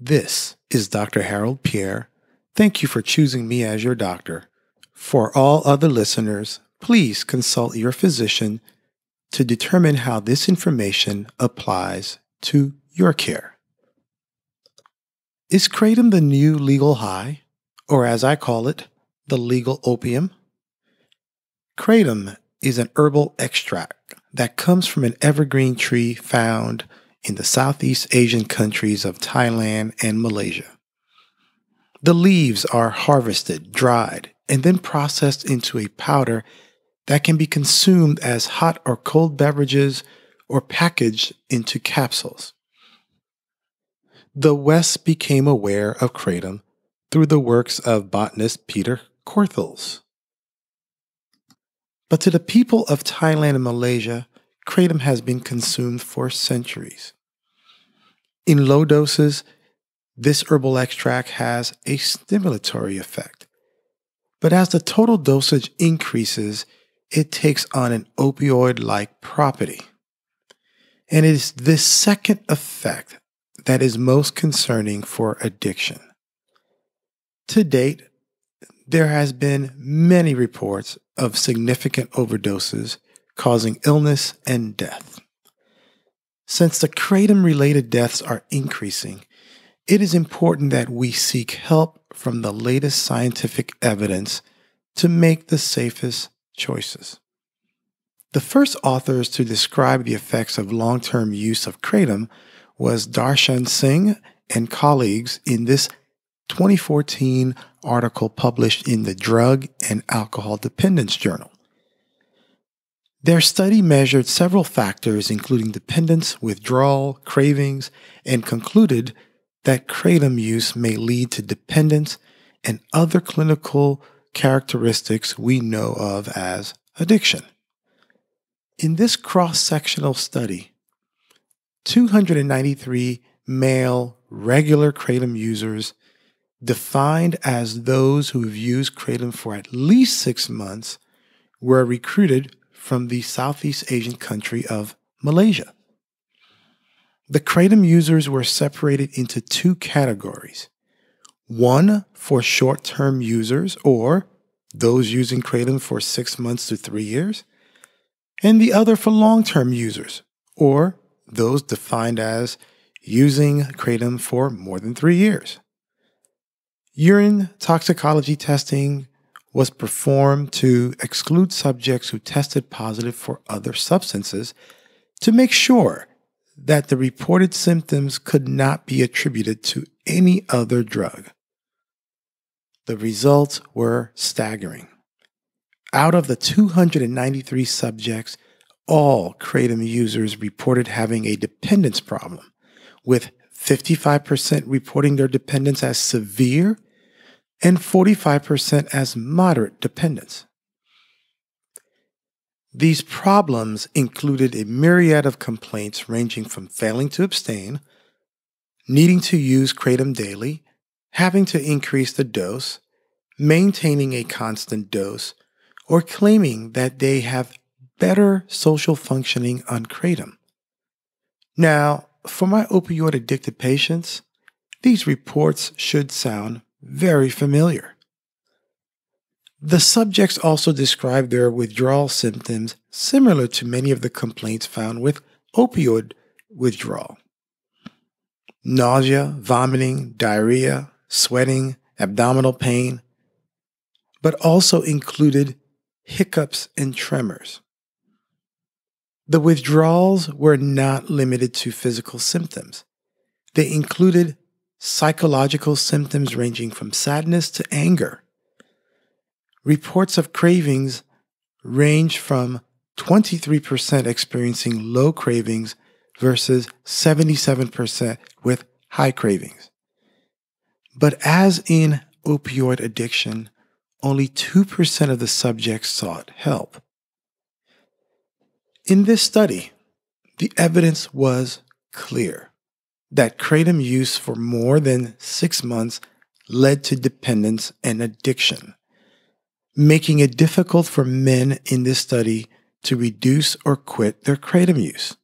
This is Dr. Harold Pierre. Thank you for choosing me as your doctor. For all other listeners, please consult your physician to determine how this information applies to your care. Is kratom the new legal high, or as I call it, the legal opium? Kratom is an herbal extract that comes from an evergreen tree found in the Southeast Asian countries of Thailand and Malaysia. The leaves are harvested, dried, and then processed into a powder that can be consumed as hot or cold beverages or packaged into capsules. The West became aware of kratom through the works of botanist Peter Korthals. But to the people of Thailand and Malaysia, kratom has been consumed for centuries. In low doses, this herbal extract has a stimulatory effect. But as the total dosage increases, it takes on an opioid like property. And it is this second effect that is most concerning for addiction. To date, there has been many reports of significant overdoses causing illness and death. Since the kratom related deaths are increasing, it is important that we seek help from the latest scientific evidence to make the safest choices. The first authors to describe the effects of long term use of kratom was Darshan Singh and colleagues in this 2014 article published in the Drug and Alcohol Dependence Journal. Their study measured several factors, including dependence, withdrawal, cravings, and concluded that kratom use may lead to dependence and other clinical characteristics we know of as addiction. In this cross sectional study, 293 male regular kratom users, defined as those who have used kratom for at least six months, were recruited from the Southeast Asian country of Malaysia. The kratom users were separated into two categories one for short term users, or those using kratom for six months to three years, and the other for long term users, or those defined as using kratom for more than three years. Urine toxicology testing was performed to exclude subjects who tested positive for other substances to make sure that the reported symptoms could not be attributed to any other drug. The results were staggering. Out of the 293 subjects, all Kratom users reported having a dependence problem, with 55% reporting their dependence as severe and 45% as moderate dependence. These problems included a myriad of complaints ranging from failing to abstain, needing to use kratom daily, having to increase the dose, maintaining a constant dose, or claiming that they have better social functioning on kratom. Now, for my opioid addicted patients, these reports should sound very familiar. The subjects also described their withdrawal symptoms similar to many of the complaints found with opioid withdrawal nausea, vomiting, diarrhea, sweating, abdominal pain, but also included hiccups and tremors. The withdrawals were not limited to physical symptoms. They included psychological symptoms ranging from sadness to anger. Reports of cravings range from 23% experiencing low cravings versus 77% with high cravings. But as in opioid addiction, only 2% of the subjects sought help. In this study, the evidence was clear that kratom use for more than six months led to dependence and addiction, making it difficult for men in this study to reduce or quit their kratom use.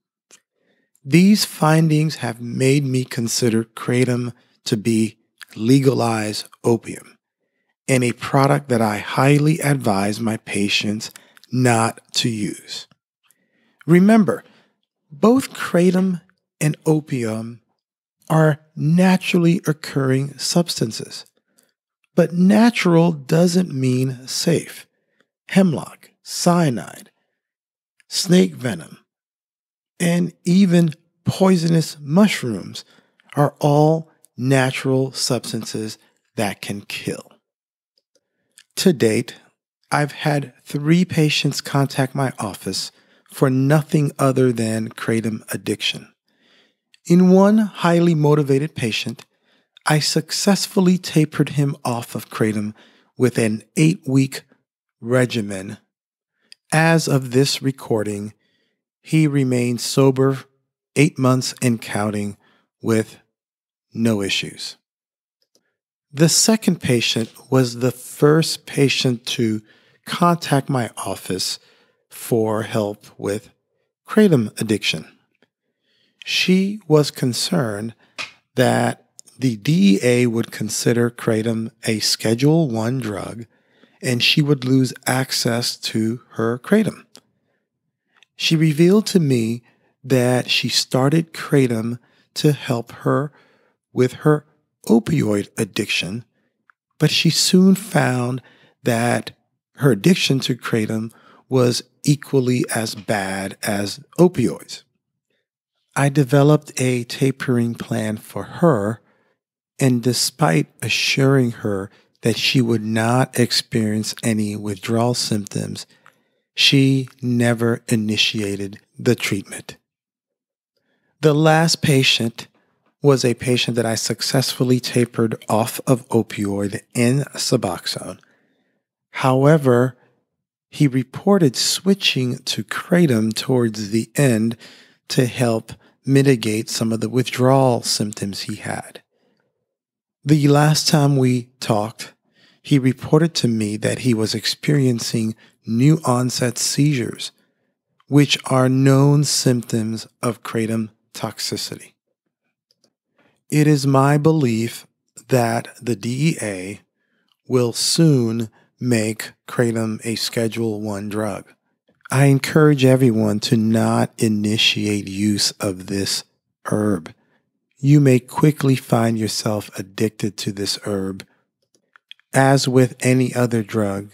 These findings have made me consider kratom to be legalized opium and a product that I highly advise my patients not to use. Remember, both kratom and opium are naturally occurring substances. But natural doesn't mean safe. Hemlock, cyanide, snake venom, and even poisonous mushrooms are all natural substances that can kill. To date, I've had three patients contact my office for nothing other than kratom addiction. In one highly motivated patient, I successfully tapered him off of kratom with an eight week regimen. As of this recording, he remains sober eight months and counting with no issues. The second patient was the first patient to contact my office for help with kratom addiction. She was concerned that the DEA would consider kratom a Schedule 1 drug and she would lose access to her kratom. She revealed to me that she started kratom to help her with her opioid addiction, but she soon found that her addiction to kratom was equally as bad as opioids. I developed a tapering plan for her, and despite assuring her that she would not experience any withdrawal symptoms, she never initiated the treatment. The last patient was a patient that I successfully tapered off of opioid and Suboxone. However, he reported switching to kratom towards the end to help mitigate some of the withdrawal symptoms he had. The last time we talked, he reported to me that he was experiencing new onset seizures, which are known symptoms of kratom toxicity. It is my belief that the DEA will soon make kratom a Schedule 1 drug. I encourage everyone to not initiate use of this herb. You may quickly find yourself addicted to this herb. As with any other drug,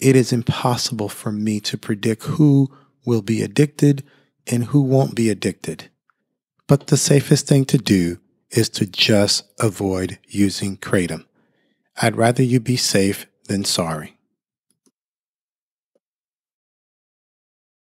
it is impossible for me to predict who will be addicted and who won't be addicted. But the safest thing to do is to just avoid using kratom. I'd rather you be safe than sorry.